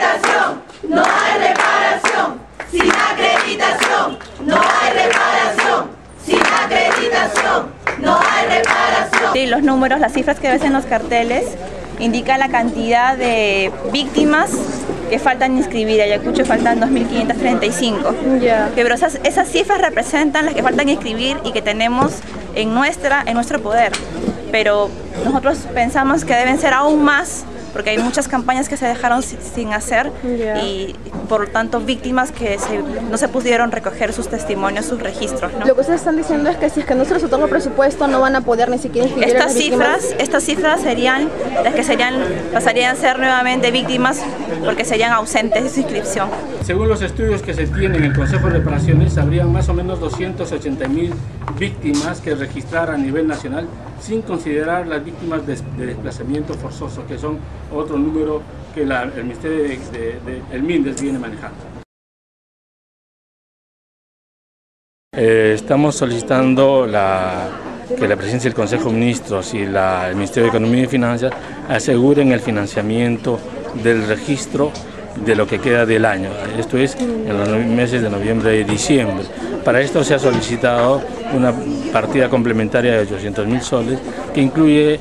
acreditación, no hay reparación. Sin acreditación, no hay reparación. Sin acreditación, no hay reparación. Sí, los números, las cifras que ves en los carteles indican la cantidad de víctimas que faltan inscribir. Ayacucho faltan 2.535. Ya. Pero esas, esas cifras representan las que faltan inscribir y que tenemos en, nuestra, en nuestro poder. Pero nosotros pensamos que deben ser aún más porque hay muchas campañas que se dejaron si- sin hacer y por lo tanto víctimas que se- no se pudieron recoger sus testimonios, sus registros. ¿no? Lo que ustedes están diciendo es que si es que no se les otorga presupuesto no van a poder ni siquiera inscribir a Estas víctimas. cifras, estas cifras serían las que serían, pasarían a ser nuevamente víctimas porque serían ausentes de su inscripción. Según los estudios que se tienen en el Consejo de Reparaciones, habrían más o menos 280 mil víctimas que registrar a nivel nacional, sin considerar las víctimas de, de desplazamiento forzoso, que son otro número que el Ministerio de, de- el MINDES viene manejando. Eh, estamos solicitando que la presidencia del Consejo de Ministros y la- el Ministerio de Economía y Finanzas aseguren el financiamiento del registro de lo que queda del año. Esto es en los meses de noviembre y diciembre. Para esto se ha solicitado una partida complementaria de 800 mil soles que incluye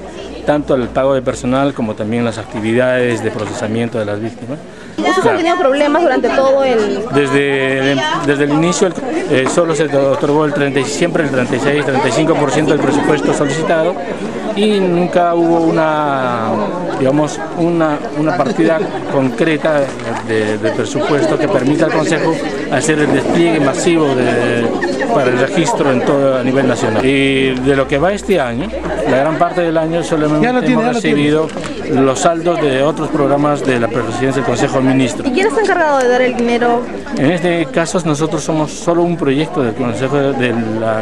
tanto el pago de personal como también las actividades de procesamiento de las víctimas. Ustedes han tenido problemas durante todo el... Desde, desde el inicio el- eh, solo se otorgó el 30, y siempre el 36-35% del presupuesto solicitado y nunca hubo una, digamos, una, una partida concreta de, de presupuesto que permita al Consejo hacer el despliegue masivo de- para el registro en todo a nivel nacional. Y de lo que va este año, la gran parte del año solamente Ya lo tiene, hemos lo recibido los saldos de otros programas de la presidencia del Consejo de Ministros. ¿Y quién está encargado de dar el dinero? En este caso nosotros somos solo un proyecto del Consejo de, del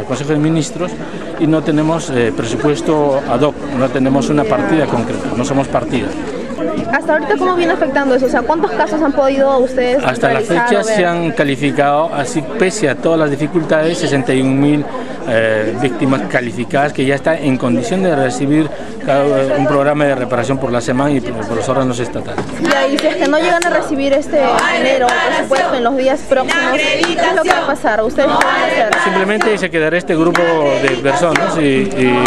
Consejo de Ministros y no tenemos eh, presupuesto ad hoc, no tenemos una partida concreta, no somos partida. Hasta ahorita, ¿cómo viene afectando eso? O sea, ¿cuántos casos han podido ustedes Hasta la fecha se han calificado, así pese a todas las dificultades, 61 mil víctimas calificadas que ya están en condición de recibir cada- un programa de reparación por la semana y por, por los órganos estatales. Y si es que no llegan a recibir este dinero o presupuesto en los días próximos, ¿qué es lo que va a pasar? ¿Ustedes qué van a hacer? Simplemente se quedará este grupo de personas y, y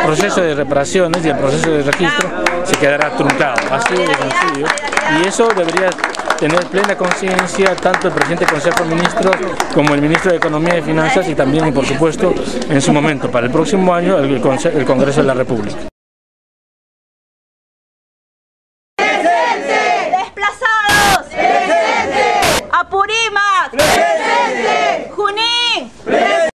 el proceso de reparaciones y el proceso de registro quedará truncado, así de sencillo. Y eso debería tener plena conciencia tanto el presidente del Consejo de Ministros como el ministro de Economía y Finanzas y también, por supuesto, en su momento, para el próximo año, el, Congreso de la República.